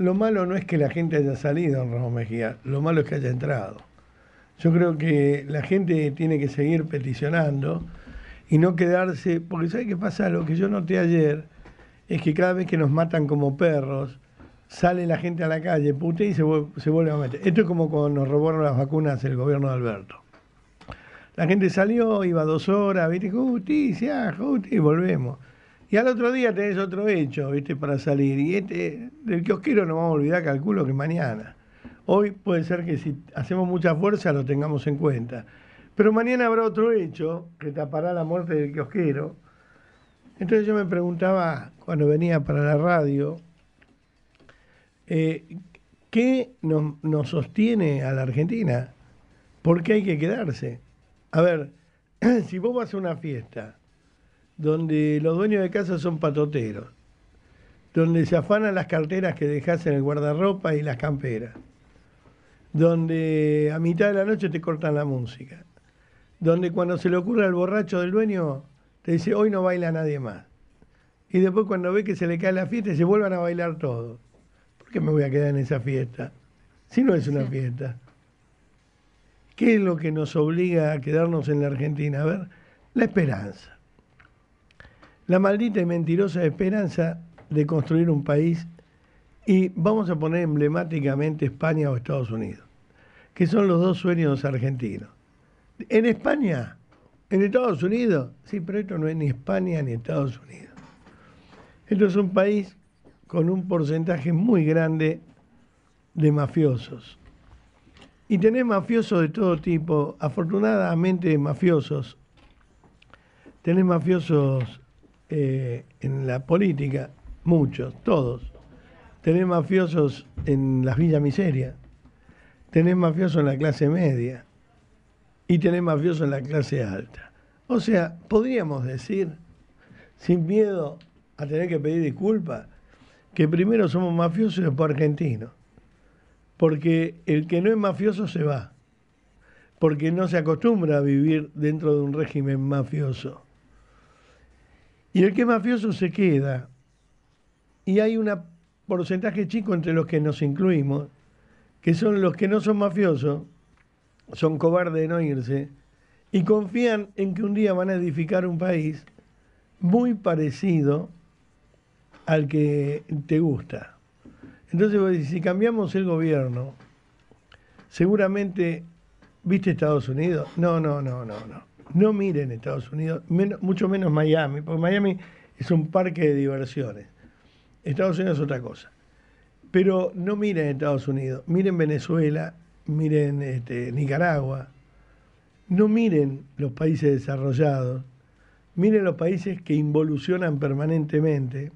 lo malo no es que la gente haya salido en Ramos Mejía, lo malo es que haya entrado. Yo creo que la gente tiene que seguir peticionando y no quedarse, porque ¿sabe qué pasa? Lo que yo noté ayer es que cada vez que nos matan como perros, sale la gente a la calle, pute, y se, se vuelve a meter. Esto es como cuando nos robaron las vacunas el gobierno de Alberto. La gente salió, iba dos horas, viste, justicia, justicia, y volvemos. Y al otro día tenés otro hecho, viste, para salir. Y este, del kiosquero no vamos a olvidar, calculo que mañana. Hoy puede ser que si hacemos mucha fuerza lo tengamos en cuenta. Pero mañana habrá otro hecho que tapará la muerte del kiosquero. Entonces yo me preguntaba, cuando venía para la radio, eh, ¿qué nos, nos sostiene a la Argentina? ¿Por qué hay que quedarse? A ver, si vos vas a una fiesta donde los dueños de casa son patoteros, donde se afanan las carteras que dejás en el guardarropa y las camperas, donde a mitad de la noche te cortan la música, donde cuando se le ocurre al borracho del dueño te dice hoy no baila nadie más. Y después cuando ve que se le cae la fiesta se vuelvan a bailar todos. ¿Por qué me voy a quedar en esa fiesta? Si no es una fiesta. ¿Qué es lo que nos obliga a quedarnos en la Argentina? A ver, la esperanza. La maldita y mentirosa esperanza de construir un país y vamos a poner emblemáticamente España o Estados Unidos, que son los dos sueños argentinos. En España, en Estados Unidos, sí, pero esto no es ni España ni Estados Unidos. Esto es un país con un porcentaje muy grande de mafiosos. Y tenés mafiosos de todo tipo, afortunadamente mafiosos. Tenés mafiosos eh, en la política, muchos, todos. Tenés mafiosos en las villas miseria, tenés mafiosos en la clase media y tenés mafiosos en la clase alta. O sea, podríamos decir, sin miedo a tener que pedir disculpas, que primero somos mafiosos y después argentinos porque el que no es mafioso se va, porque no se acostumbra a vivir dentro de un régimen mafioso. Y el que es mafioso se queda. Y hay un porcentaje chico entre los que nos incluimos, que son los que no son mafiosos, son cobardes de no irse, y confían en que un día van a edificar un país muy parecido al que te gusta. Entonces, si cambiamos el gobierno, seguramente, ¿viste Estados Unidos? No, no, no, no, no. No miren Estados Unidos, mucho menos Miami, porque Miami es un parque de diversiones. Estados Unidos es otra cosa. Pero no miren Estados Unidos, miren Venezuela, miren este, Nicaragua, no miren los países desarrollados, miren los países que involucionan permanentemente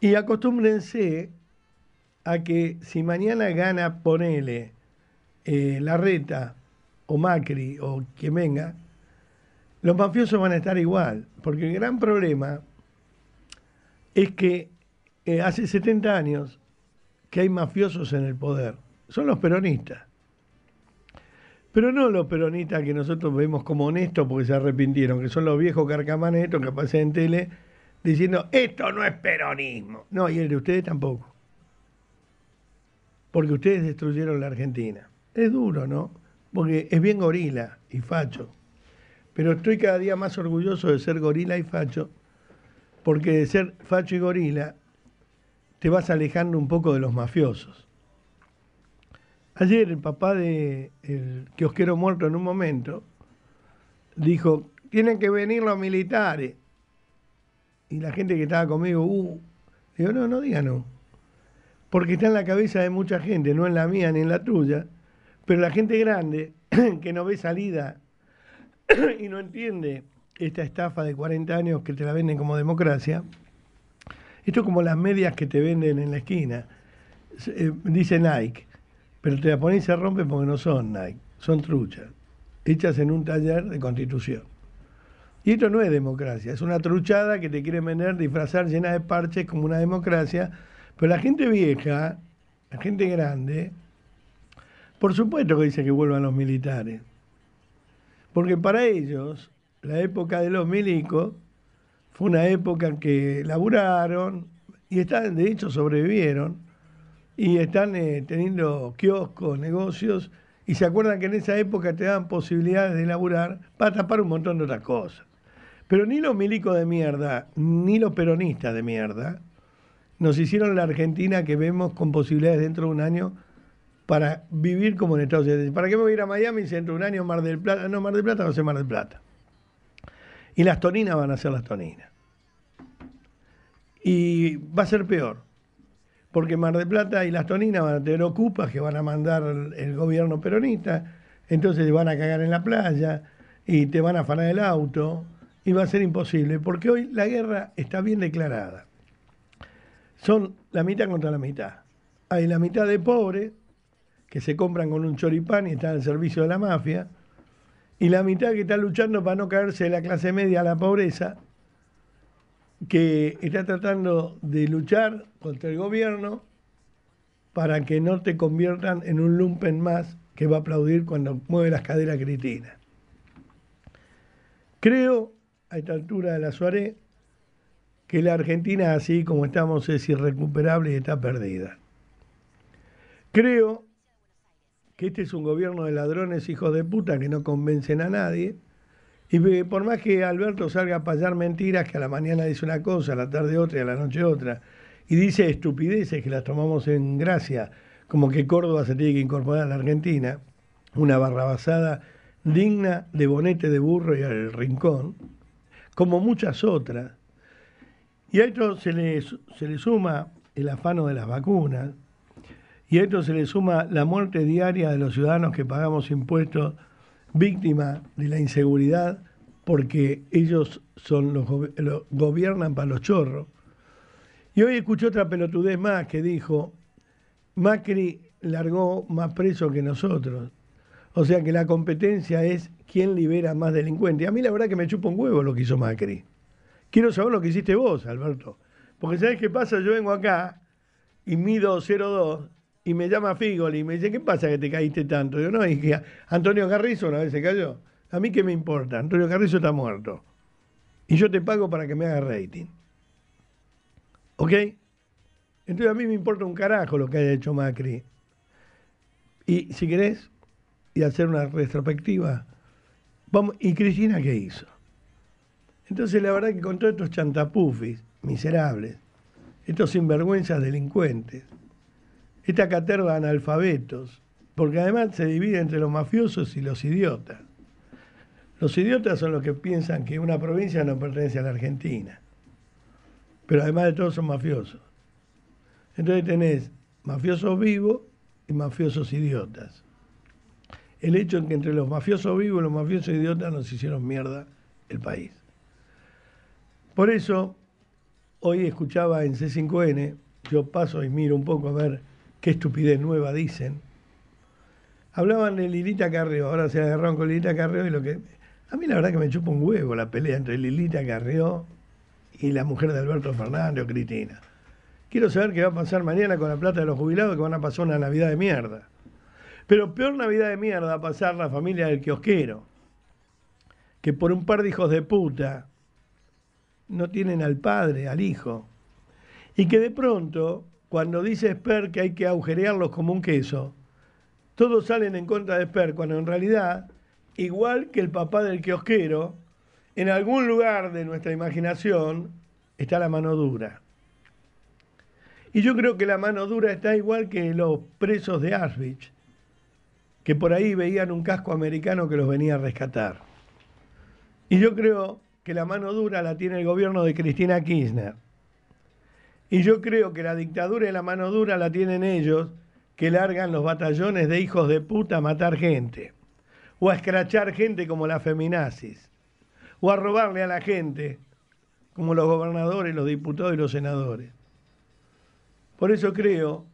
y acostúmbrense a que si mañana gana, ponele, eh, la reta o Macri o quien venga, los mafiosos van a estar igual, porque el gran problema es que eh, hace 70 años que hay mafiosos en el poder, son los peronistas. Pero no los peronistas que nosotros vemos como honestos porque se arrepintieron, que son los viejos carcamanes que aparecen en tele diciendo, esto no es peronismo. No, y el de ustedes tampoco. Porque ustedes destruyeron la Argentina. Es duro, ¿no? Porque es bien gorila y facho. Pero estoy cada día más orgulloso de ser gorila y facho, porque de ser facho y gorila te vas alejando un poco de los mafiosos. Ayer el papá de el kiosquero muerto en un momento dijo, tienen que venir los militares y la gente que estaba conmigo, uh, digo, no, no diga no. Porque está en la cabeza de mucha gente, no en la mía ni en la tuya. Pero la gente grande, que no ve salida y no entiende esta estafa de 40 años que te la venden como democracia, esto es como las medias que te venden en la esquina. Eh, dice Nike, pero te la pones y se rompe porque no son Nike, son truchas, hechas en un taller de constitución. Y esto no es democracia, es una truchada que te quiere vender, disfrazar llena de parches como una democracia. Pero la gente vieja, la gente grande, por supuesto que dice que vuelvan los militares. Porque para ellos, la época de los milicos fue una época en que laburaron, y están, de hecho sobrevivieron y están eh, teniendo kioscos, negocios, y se acuerdan que en esa época te daban posibilidades de laburar para tapar un montón de otras cosas. Pero ni los milicos de mierda, ni los peronistas de mierda, nos hicieron la Argentina que vemos con posibilidades dentro de un año para vivir como en Estados Unidos. ¿Para qué me voy a ir a Miami si dentro de un año Mar del Plata? No, Mar del Plata va a ser Mar del Plata. Y las toninas van a ser las toninas. Y va a ser peor, porque Mar del Plata y las toninas van a tener ocupas que van a mandar el, gobierno peronista, entonces te van a cagar en la playa y te van a afanar el auto y va a ser imposible, porque hoy la guerra está bien declarada. Son la mitad contra la mitad. Hay la mitad de pobres que se compran con un choripán y están al servicio de la mafia, y la mitad que está luchando para no caerse de la clase media a la pobreza, que está tratando de luchar contra el gobierno para que no te conviertan en un lumpen más que va a aplaudir cuando mueve las caderas Cristina. Creo, a esta altura de la Suárez, que la Argentina, así como estamos, es irrecuperable y está perdida. Creo que este es un gobierno de ladrones, hijos de puta, que no convencen a nadie. Y por más que Alberto salga a payar mentiras, que a la mañana dice una cosa, a la tarde otra y a la noche otra, y dice estupideces que las tomamos en gracia, como que Córdoba se tiene que incorporar a la Argentina, una barrabasada digna de bonete de burro y al rincón, como muchas otras. Y a esto se le, se le suma el afano de las vacunas, y a esto se le suma la muerte diaria de los ciudadanos que pagamos impuestos víctimas de la inseguridad porque ellos son los, gobiernan para los chorros. Y hoy escuché otra pelotudez más que dijo, Macri largó más preso que nosotros. O sea que la competencia es quién libera más delincuentes. A mí la verdad que me chupa un huevo lo que hizo Macri. Quiero saber lo que hiciste vos, Alberto. Porque ¿sabes qué pasa? Yo vengo acá y mido 0,2 y me llama Figoli y me dice, ¿qué pasa que te caíste tanto? Yo no, y que Antonio Carrizo una vez se cayó. A mí qué me importa, Antonio Carrizo está muerto. Y yo te pago para que me haga rating. ¿Ok? Entonces a mí me importa un carajo lo que haya hecho Macri. Y si querés, y hacer una retrospectiva, vamos, ¿y Cristina qué hizo? Entonces la verdad que con todos estos chantapufis miserables, estos sinvergüenzas delincuentes, esta caterva de analfabetos, porque además se divide entre los mafiosos y los idiotas. Los idiotas son los que piensan que una provincia no pertenece a la Argentina, pero además de todo son mafiosos. Entonces tenés mafiosos vivos y mafiosos idiotas. El hecho en que entre los mafiosos vivos y los mafiosos idiotas nos hicieron mierda el país. Por eso, hoy escuchaba en C5N, yo paso y miro un poco a ver qué estupidez nueva dicen. Hablaban de Lilita Carrió, ahora se agarraron con Lilita Carrió y lo que... A mí la verdad que me chupa un huevo la pelea entre Lilita Carrió y la mujer de Alberto Fernández o Cristina. Quiero saber qué va a pasar mañana con la plata de los jubilados que van a pasar una Navidad de mierda. Pero peor Navidad de mierda va a pasar la familia del kiosquero, que por un par de hijos de puta no tienen al padre, al hijo, y que de pronto cuando dice Esper que hay que agujerearlos como un queso, todos salen en contra de Esper, cuando en realidad, igual que el papá del kiosquero, en algún lugar de nuestra imaginación está la mano dura. Y yo creo que la mano dura está igual que los presos de Auschwitz, que por ahí veían un casco americano que los venía a rescatar. Y yo creo que la mano dura la tiene el gobierno de Cristina Kirchner y yo creo que la dictadura y la mano dura la tienen ellos que largan los batallones de hijos de puta a matar gente, o a escrachar gente como las feminazis, o a robarle a la gente como los gobernadores, los diputados y los senadores. Por eso creo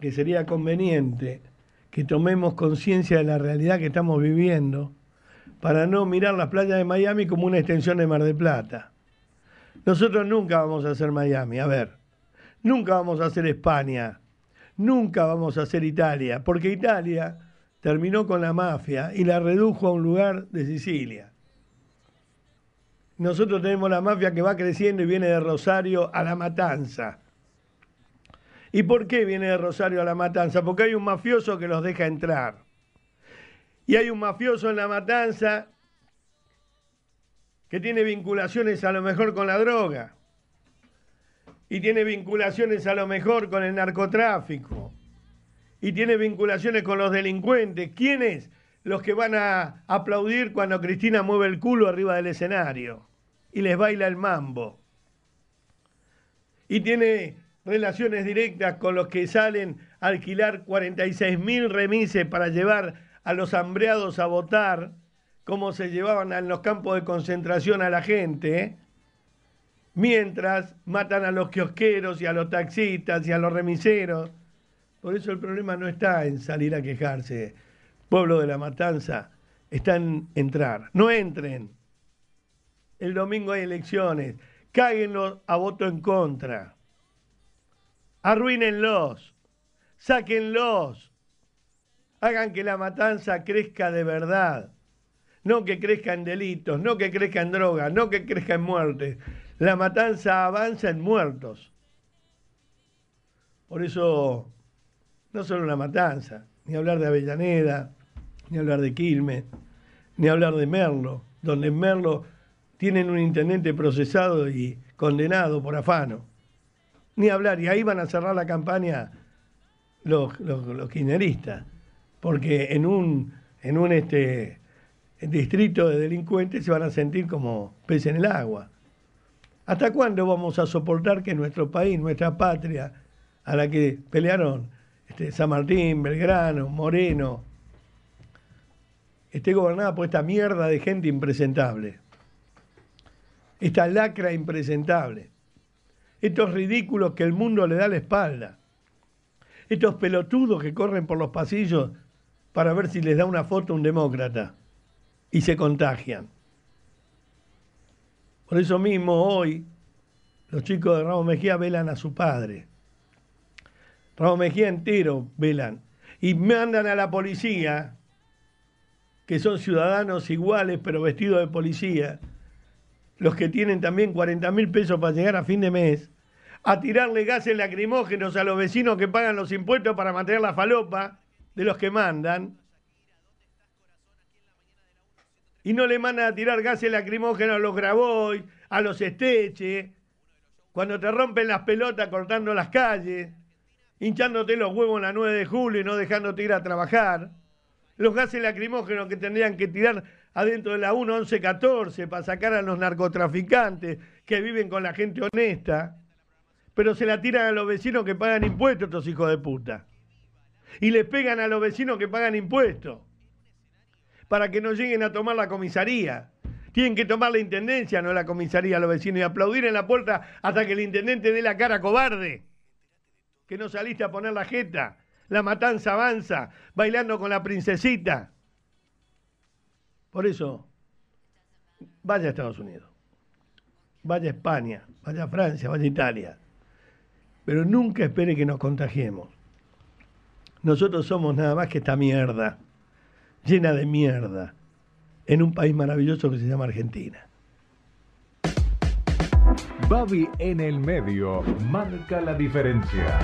que sería conveniente que tomemos conciencia de la realidad que estamos viviendo para no mirar las playas de Miami como una extensión de Mar del Plata. Nosotros nunca vamos a ser Miami, a ver, nunca vamos a ser España, nunca vamos a ser Italia, porque Italia terminó con la mafia y la redujo a un lugar de Sicilia. nosotros tenemos la mafia que va creciendo y viene de Rosario a la matanza. ¿Y por qué viene de Rosario a la matanza? Porque hay un mafioso que los deja entrar. Y hay un mafioso en la matanza que tiene vinculaciones a lo mejor con la droga. Y tiene vinculaciones a lo mejor con el narcotráfico. Y tiene vinculaciones con los delincuentes. ¿Quiénes? Los que van a aplaudir cuando Cristina mueve el culo arriba del escenario y les baila el mambo. Y tiene relaciones directas con los que salen a alquilar 46 mil remises para llevar a los hambreados a votar, como se llevaban en los campos de concentración a la gente, mientras matan a los kiosqueros y a los taxistas y a los remiseros. Por eso el problema no está en salir a quejarse. Pueblo de la Matanza, está en entrar. No entren. El domingo hay elecciones. Cáguenlos a voto en contra arruínenlos, sáquenlos, hagan que la matanza crezca de verdad, no que crezca en delitos, no que crezca en drogas, no que crezca en muertes. La matanza avanza en muertos. Por eso, no solo la matanza, ni hablar de Avellaneda, ni hablar de Quilmes, ni hablar de Merlo, donde en Merlo tienen un intendente procesado y condenado por afano ni hablar. Y ahí van a cerrar la campaña los, los, kirchneristas, porque en un, en un este, distrito de delincuentes se van a sentir como pez en el agua. ¿Hasta cuándo vamos a soportar que nuestro país, nuestra patria, a la que pelearon este, San Martín, Belgrano, Moreno, esté gobernada por esta mierda de gente impresentable? Esta lacra impresentable estos ridículos que el mundo le da la espalda, estos pelotudos que corren por los pasillos para ver si les da una foto un demócrata y se contagian. Por eso mismo hoy los chicos de Ramos Mejía velan a su padre. Ramos Mejía entero velan. Y mandan a la policía, que son ciudadanos iguales pero vestidos de policía, los que tienen también 40 mil pesos para llegar a fin de mes, a tirarle gases lacrimógenos a los vecinos que pagan los impuestos para mantener la falopa de los que mandan. Y no le mandan a tirar gases lacrimógenos a los Graboy, a los Esteche, cuando te rompen las pelotas cortando las calles, hinchándote los huevos en la 9 de julio y no dejándote ir a trabajar. Los gases lacrimógenos que tendrían que tirar adentro de la 1 11 14 para sacar a los narcotraficantes que viven con la gente honesta, pero se la tiran a los vecinos que pagan impuestos, estos hijos de puta. Y les pegan a los vecinos que pagan impuestos para que no lleguen a tomar la comisaría. Tienen que tomar la intendencia, no la comisaría, los vecinos, y aplaudir en la puerta hasta que el intendente dé la cara cobarde. Que no saliste a poner la jeta. La matanza avanza, bailando con la princesita. Por eso, vaya a Estados Unidos, vaya a España, vaya a Francia, vaya a Italia, pero nunca espere que nos contagiemos. Nosotros somos nada más que esta mierda, llena de mierda, en un país maravilloso que se llama Argentina. Babi en el medio marca la diferencia.